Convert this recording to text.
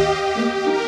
Música